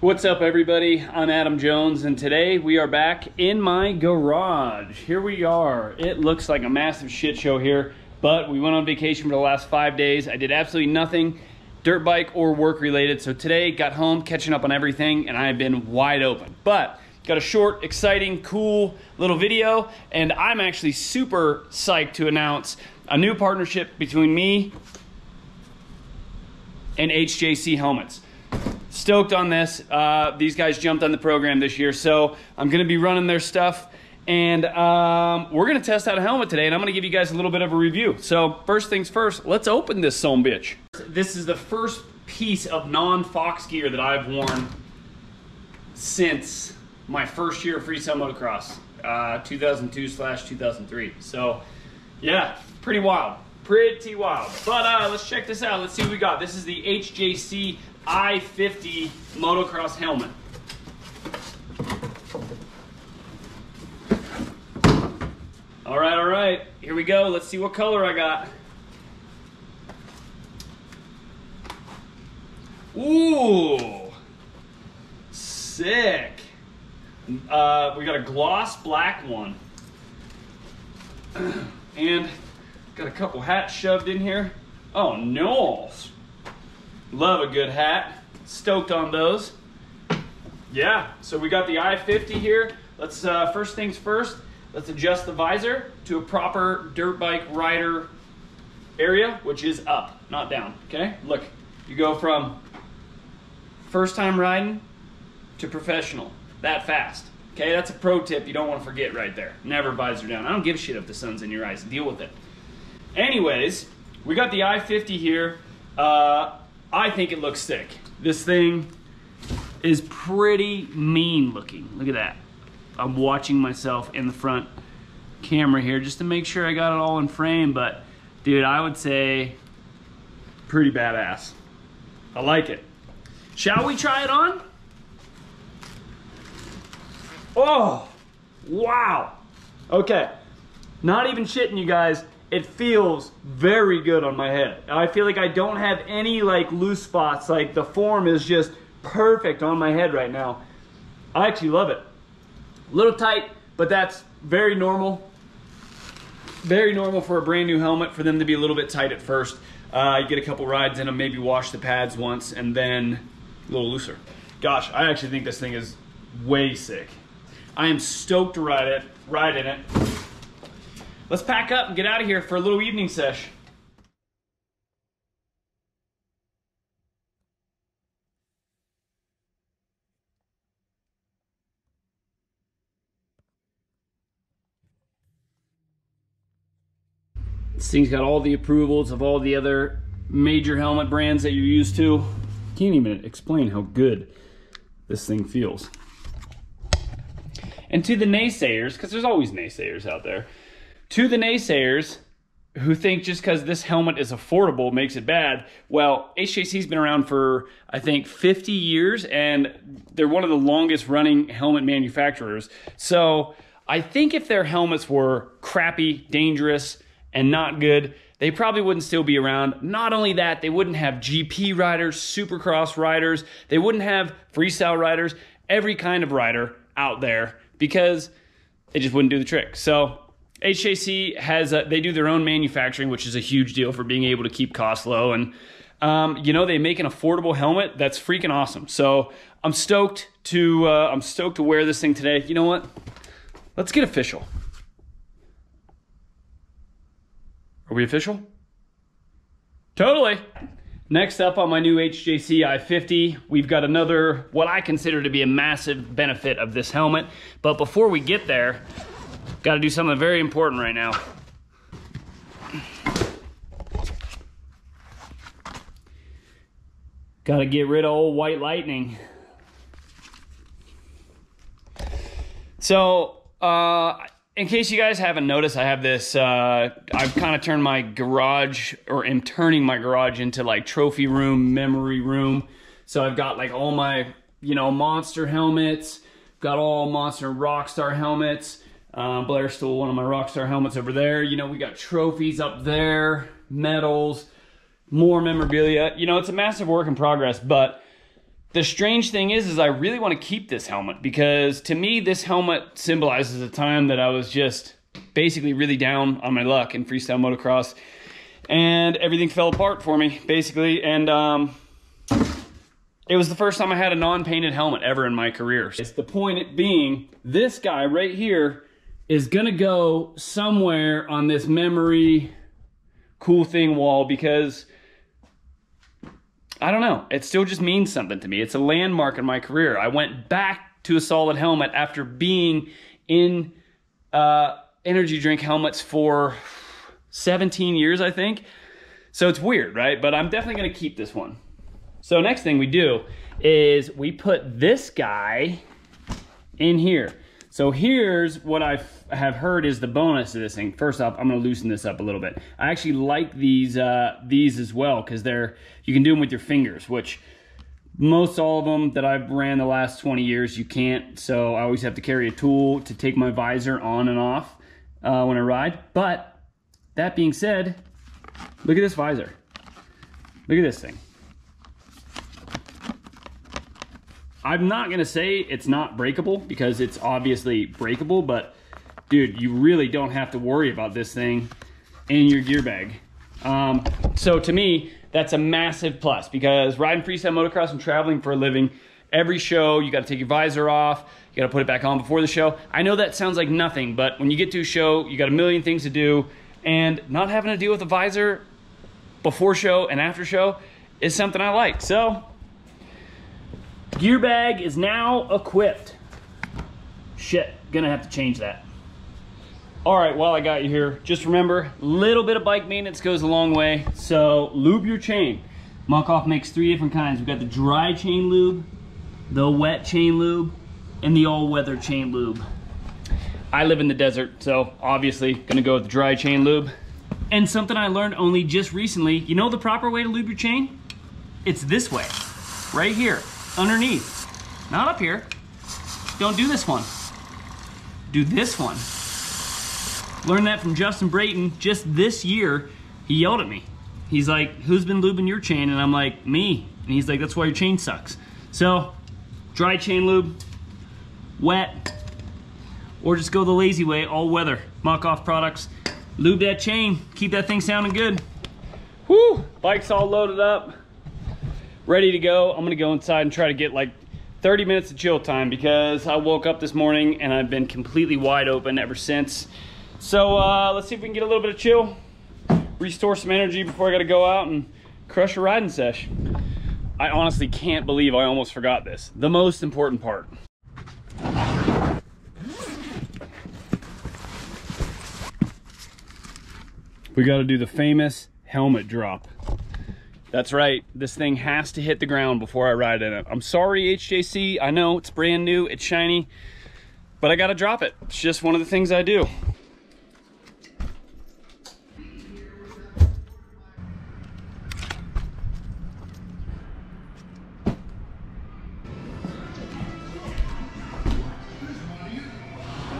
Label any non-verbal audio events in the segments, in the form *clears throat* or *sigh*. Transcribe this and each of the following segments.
What's up everybody? I'm Adam Jones and today we are back in my garage. Here we are. It looks like a massive shit show here, but we went on vacation for the last five days. I did absolutely nothing dirt bike or work related. So today got home catching up on everything and I have been wide open. But got a short, exciting, cool little video and I'm actually super psyched to announce a new partnership between me and HJC Helmets stoked on this. Uh, these guys jumped on the program this year, so I'm going to be running their stuff. And um, we're going to test out a helmet today, and I'm going to give you guys a little bit of a review. So first things first, let's open this some bitch. This is the first piece of non-Fox gear that I've worn since my first year of freestyle motocross, uh, 2002 slash 2003. So yeah, pretty wild pretty wild. But uh, let's check this out. Let's see what we got. This is the HJC I-50 motocross helmet. All right, all right, here we go. Let's see what color I got. Ooh, sick. Uh, we got a gloss black one. *clears throat* and got a couple hats shoved in here. Oh, no. Love a good hat. Stoked on those. Yeah, so we got the i50 here. Let's, uh, first things first, let's adjust the visor to a proper dirt bike rider area, which is up, not down, okay? Look, you go from first time riding to professional, that fast. Okay, that's a pro tip you don't want to forget right there. Never visor down. I don't give a shit if the sun's in your eyes. Deal with it. Anyways, we got the i50 here. Uh, I think it looks sick. This thing is pretty mean looking. Look at that. I'm watching myself in the front camera here just to make sure I got it all in frame, but dude, I would say pretty badass. I like it. Shall we try it on? Oh, wow. Okay, not even shitting you guys it feels very good on my head. I feel like I don't have any like loose spots. Like the form is just perfect on my head right now. I actually love it. A little tight, but that's very normal. Very normal for a brand new helmet for them to be a little bit tight at first. Uh, you get a couple rides in them, maybe wash the pads once, and then a little looser. Gosh, I actually think this thing is way sick. I am stoked to ride it, ride in it. Let's pack up and get out of here for a little evening sesh. This thing's got all the approvals of all the other major helmet brands that you're used to. Can't even explain how good this thing feels. And to the naysayers, because there's always naysayers out there, to the naysayers who think just because this helmet is affordable makes it bad, well, HJC's been around for, I think, 50 years, and they're one of the longest running helmet manufacturers. So I think if their helmets were crappy, dangerous, and not good, they probably wouldn't still be around. Not only that, they wouldn't have GP riders, supercross riders, they wouldn't have freestyle riders, every kind of rider out there because they just wouldn't do the trick. So HJC has a, they do their own manufacturing, which is a huge deal for being able to keep costs low. And um, you know they make an affordable helmet that's freaking awesome. So I'm stoked to uh, I'm stoked to wear this thing today. You know what? Let's get official. Are we official? Totally. Next up on my new HJC i50, we've got another, what I consider to be a massive benefit of this helmet. But before we get there, Got to do something very important right now. Got to get rid of old white lightning. So, uh, in case you guys haven't noticed, I have this, uh, I've kind of turned my garage, or am turning my garage into like trophy room, memory room. So I've got like all my, you know, monster helmets, got all monster rockstar helmets, um, Blair stole one of my Rockstar helmets over there. You know, we got trophies up there, medals, more memorabilia. You know, it's a massive work in progress, but the strange thing is, is I really want to keep this helmet because to me, this helmet symbolizes a time that I was just basically really down on my luck in freestyle motocross and everything fell apart for me basically. And, um, it was the first time I had a non-painted helmet ever in my career. It's the point being, this guy right here is gonna go somewhere on this memory cool thing wall because I don't know. It still just means something to me. It's a landmark in my career. I went back to a solid helmet after being in uh, energy drink helmets for 17 years, I think. So it's weird, right? But I'm definitely gonna keep this one. So next thing we do is we put this guy in here. So here's what I have heard is the bonus of this thing. First off, I'm gonna loosen this up a little bit. I actually like these uh, these as well because they're you can do them with your fingers, which most all of them that I've ran the last 20 years you can't. So I always have to carry a tool to take my visor on and off uh, when I ride. But that being said, look at this visor. Look at this thing. I'm not gonna say it's not breakable because it's obviously breakable, but dude, you really don't have to worry about this thing in your gear bag. Um, so to me, that's a massive plus because riding freestyle motocross and traveling for a living, every show you got to take your visor off, you got to put it back on before the show. I know that sounds like nothing, but when you get to a show, you got a million things to do, and not having to deal with a visor before show and after show is something I like. So Gear bag is now equipped. Shit, gonna have to change that. All right, while I got you here, just remember, little bit of bike maintenance goes a long way. So lube your chain. Muc-Off makes three different kinds. We've got the dry chain lube, the wet chain lube, and the all-weather chain lube. I live in the desert, so obviously gonna go with the dry chain lube. And something I learned only just recently, you know the proper way to lube your chain? It's this way, right here underneath, not up here. Don't do this one. Do this one. Learned that from Justin Brayton just this year. He yelled at me. He's like, who's been lubing your chain? And I'm like, me. And he's like, that's why your chain sucks. So, dry chain lube, wet, or just go the lazy way, all weather. Muc-Off products. Lube that chain, keep that thing sounding good. Whoo, bike's all loaded up ready to go. I'm gonna go inside and try to get like 30 minutes of chill time because I woke up this morning and I've been completely wide open ever since. So uh, let's see if we can get a little bit of chill, restore some energy before I gotta go out and crush a riding sesh. I honestly can't believe I almost forgot this. The most important part. We gotta do the famous helmet drop. That's right. This thing has to hit the ground before I ride in it. I'm sorry, HJC. I know it's brand new, it's shiny, but I gotta drop it. It's just one of the things I do.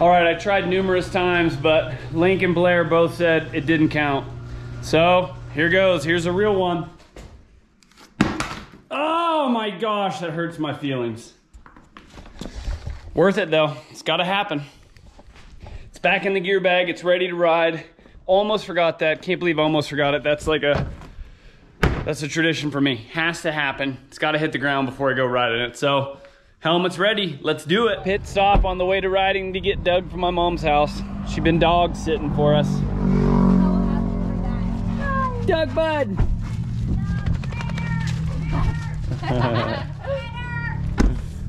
All right, I tried numerous times, but Link and Blair both said it didn't count. So here goes, here's a real one. Oh my gosh, that hurts my feelings. Worth it though, it's gotta happen. It's back in the gear bag, it's ready to ride. Almost forgot that, can't believe I almost forgot it. That's like a, that's a tradition for me. Has to happen. It's gotta hit the ground before I go riding it. So, helmet's ready, let's do it. Pit stop on the way to riding to get Doug from my mom's house. She been dog sitting for us. Doug Bud. *laughs*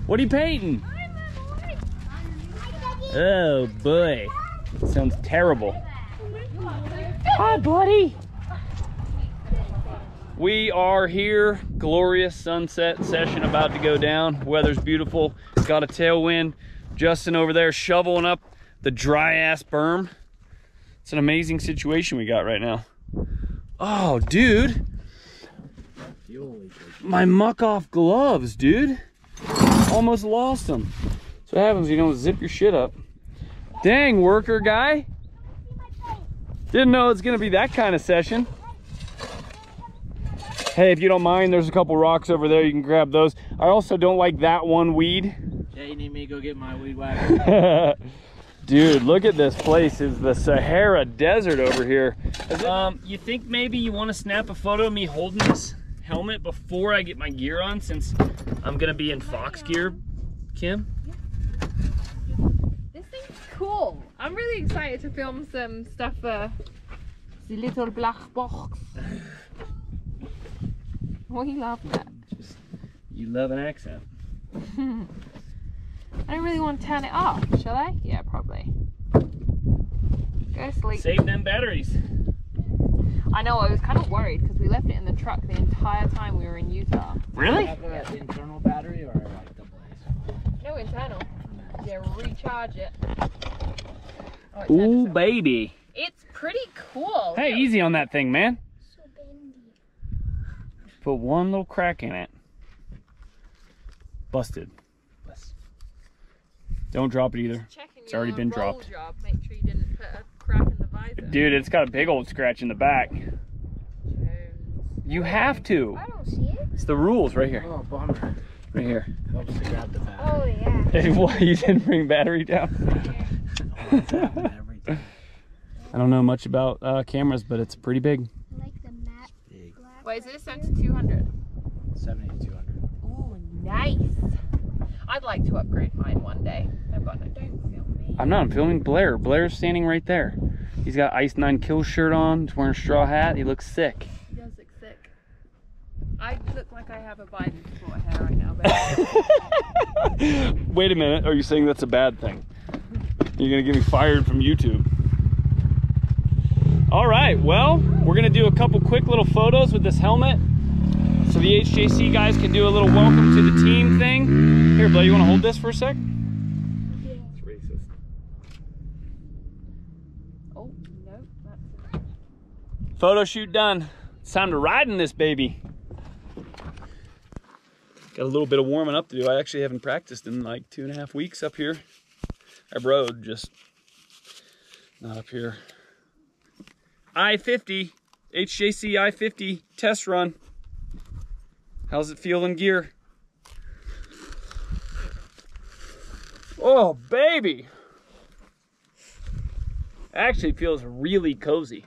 what are you painting? Oh boy. Sounds terrible. Hi, buddy. We are here. Glorious sunset session about to go down. Weather's beautiful. Got a tailwind. Justin over there shoveling up the dry ass berm. It's an amazing situation we got right now. Oh, dude my Muc-Off gloves, dude. Almost lost them. So what happens, you don't zip your shit up. Dang, worker guy. Didn't know it's gonna be that kind of session. Hey, if you don't mind, there's a couple rocks over there. You can grab those. I also don't like that one weed. Yeah, you need me to go get my weed whacker. *laughs* Dude, look at this place. It's the Sahara Desert over here. Um, you think maybe you want to snap a photo of me holding this helmet before I get my gear on since I'm going to be in fox gear, Kim? This thing's cool. I'm really excited to film some stuff for the little black box. What you laughing at? You love an accent. *laughs* I don't really want to turn it off, shall I? Yeah, probably. Go to sleep. Save them batteries. I know, I was kind of worried because we left it in the truck the entire time we were in Utah. Really? Have an internal battery or like the blaze? No internal. Yeah, recharge it. Oh, Ooh, itself. baby. It's pretty cool. Hey, Look. easy on that thing, man. Put one little crack in it. Busted. Busted. Don't drop it either. It's already been dropped. Job. Make sure you didn't put a crack in the visor. Dude, it's got a big old scratch in the back. You have to. I don't see it. It's the rules right here. Oh, bummer. Right here. Helps to grab the battery. Oh yeah. *laughs* Hey, what? You didn't bring battery down? It's happened every time. I don't know much about uh, cameras, but it's pretty big. I like the matte Big. black. Wait, is this sent to 200? 7200. Ooh, nice. I'd like to upgrade mine one day. No, but no, don't film me. I'm not. I'm filming Blair. Blair's standing right there. He's got Ice Nine Kill shirt on. He's wearing a straw hat. He looks sick. He does look sick. I look like I have a Biden support hair right now, but *laughs* Wait a minute. Are you saying that's a bad thing? You're gonna get me fired from YouTube. All right. Well, we're gonna do a couple quick little photos with this helmet, so the HJC guys can do a little welcome to the team thing. Here, Blair. You want to hold this for a sec? It's racist. oh no, that's Photo shoot done. It's time to ride in this baby. Got a little bit of warming up to do. I actually haven't practiced in like two and a half weeks up here. I rode, just not up here. I-50, HJC I-50 test run. How's it feel in gear? Oh, baby. Actually feels really cozy.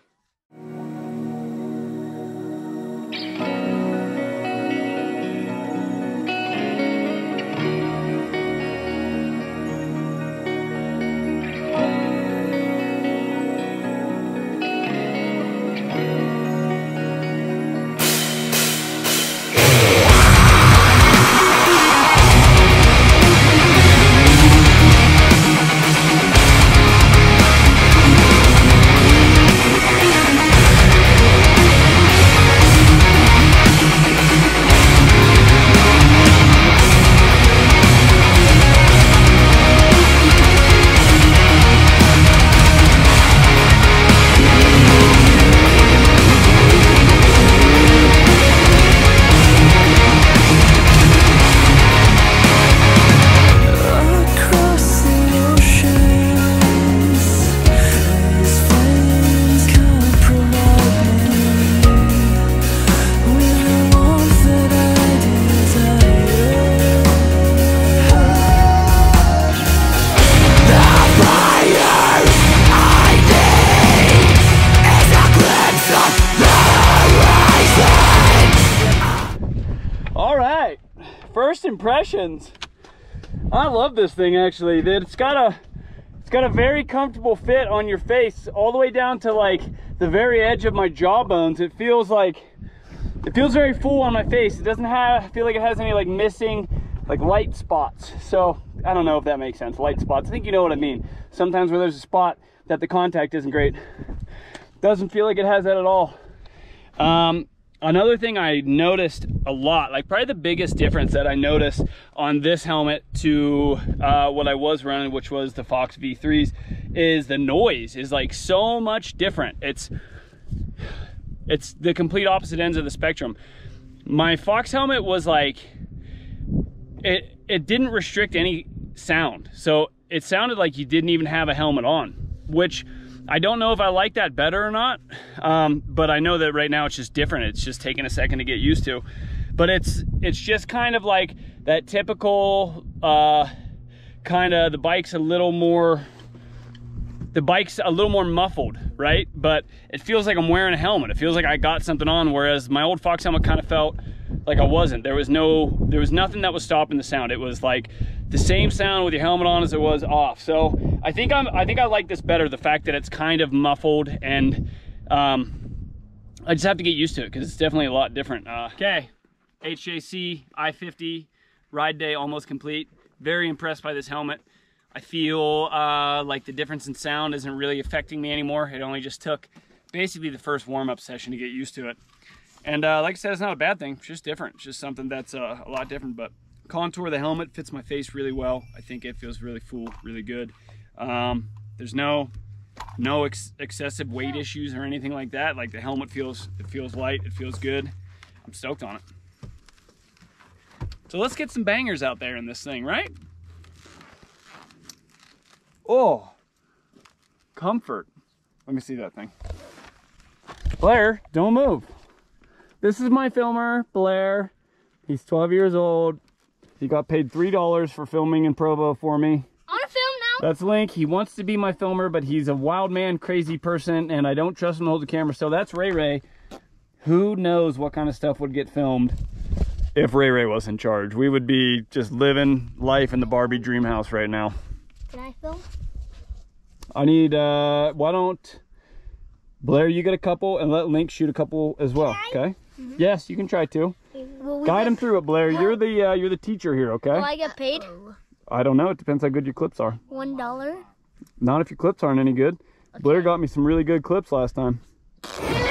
Impressions. I love this thing actually. That it's got a it's got a very comfortable fit on your face all the way down to like the very edge of my jawbones. It feels like it feels very full on my face. It doesn't have I feel like it has any like missing like light spots. So I don't know if that makes sense. Light spots. I think you know what I mean. Sometimes where there's a spot that the contact isn't great. Doesn't feel like it has that at all. Um, another thing I noticed a lot, like probably the biggest difference that I noticed on this helmet to uh, what I was running, which was the Fox V3s, is the noise is like so much different. It's it's the complete opposite ends of the spectrum. My Fox helmet was like it it didn't restrict any sound. So it sounded like you didn't even have a helmet on, which I don't know if I like that better or not, um, but I know that right now it's just different. It's just taking a second to get used to. But it's it's just kind of like that typical uh, kind of the bike's a little more the bike's a little more muffled, right? But it feels like I'm wearing a helmet. It feels like I got something on, whereas my old Fox helmet kind of felt like I wasn't. There was no, there was nothing that was stopping the sound. It was like the same sound with your helmet on as it was off. So I think I'm, I think I like this better. The fact that it's kind of muffled and um, I just have to get used to it because it's definitely a lot different. Uh, okay, HJC I-50 ride day almost complete. Very impressed by this helmet. I feel uh, like the difference in sound isn't really affecting me anymore. It only just took basically the first warm-up session to get used to it. And uh, like I said, it's not a bad thing. It's just different. It's just something that's uh, a lot different. But contour the helmet fits my face really well. I think it feels really full, really good. Um, there's no no ex excessive weight issues or anything like that. Like the helmet feels it feels light. It feels good. I'm stoked on it. So let's get some bangers out there in this thing, right? Oh, comfort. Let me see that thing. Blair, don't move. This is my filmer, Blair. He's 12 years old. He got paid $3 for filming in Provo for me. Want to film now. That's Link. He wants to be my filmer, but he's a wild man, crazy person, and I don't trust him to hold the camera. So that's Ray Ray. Who knows what kind of stuff would get filmed if Ray Ray was in charge? We would be just living life in the Barbie dream house right now. Can I film? I need, uh, why don't, Blair, you get a couple and let Link shoot a couple as well, okay? Yes, you can try to. Will, we Guide him through it, Blair. You're the, uh, you're the teacher here, okay? will I get paid? I don't know. It depends how good your clips are. One dollar. Not if your clips aren't any good. Blair got me some really good clips last time. *laughs*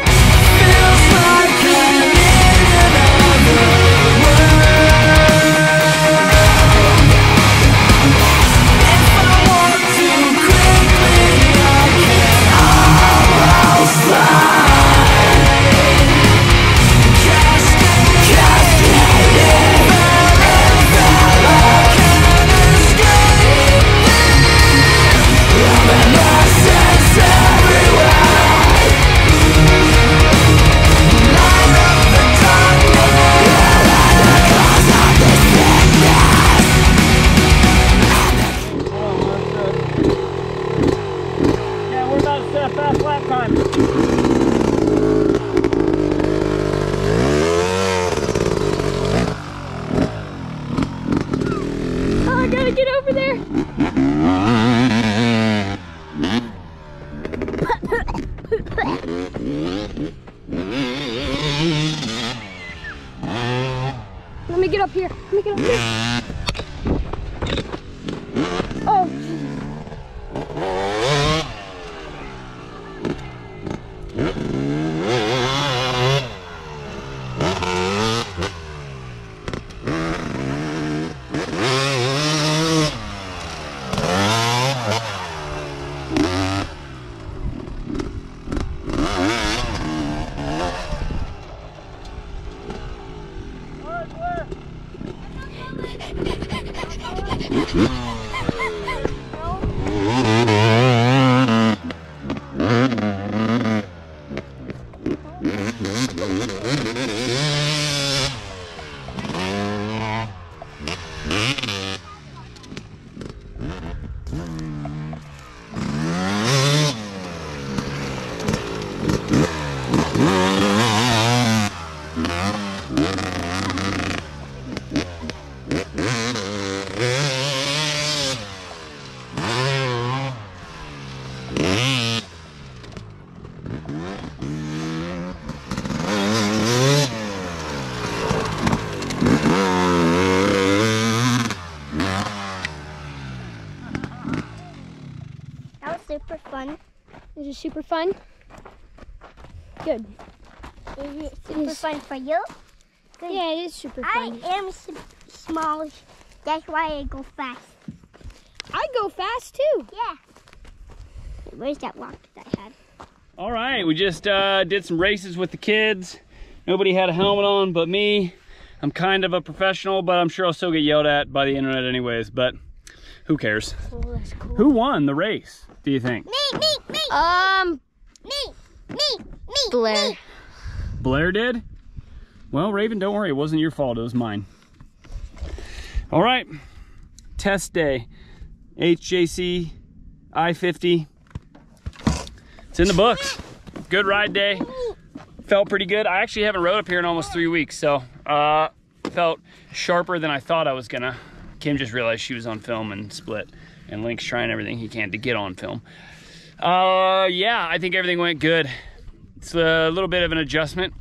here. 学之。Super fun. Is it super fun? Good. Is it super is. fun for you? Yeah, it is super fun. I am small. That's why I go fast. I go fast too. Yeah. Where's that rock that? All right, we just uh, did some races with the kids. Nobody had a helmet on but me. I'm kind of a professional, but I'm sure I'll still get yelled at by the internet anyways, but who cares? Oh, that's cool. Who won the race, do you think? Me, me, me. Um, me, me, me, Blair. Blair did? Well, Raven, don't worry. It wasn't your fault. It was mine. All right. Test day. HJC I-50. It's in the books. Good ride day. Felt pretty good. I actually haven't rode up here in almost three weeks, so uh, felt sharper than I thought I was gonna. Kim just realized she was on film and split, and Link's trying everything he can to get on film. Uh, yeah, I think everything went good. It's a little bit of an adjustment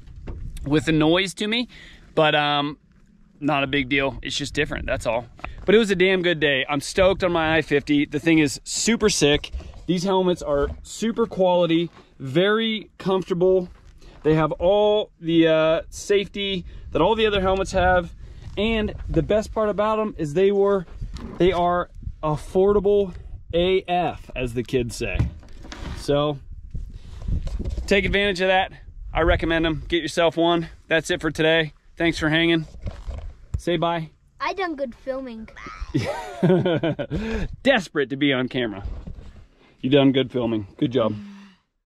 with the noise to me, but um, not a big deal. It's just different, that's all. But it was a damn good day. I'm stoked on my i50. The thing is super sick. These helmets are super quality, very comfortable. They have all the uh, safety that all the other helmets have. And the best part about them is they were, they are affordable AF, as the kids say. So take advantage of that. I recommend them. Get yourself one. That's it for today. Thanks for hanging. Say bye. I done good filming. *laughs* Desperate to be on camera. You done good filming. Good job.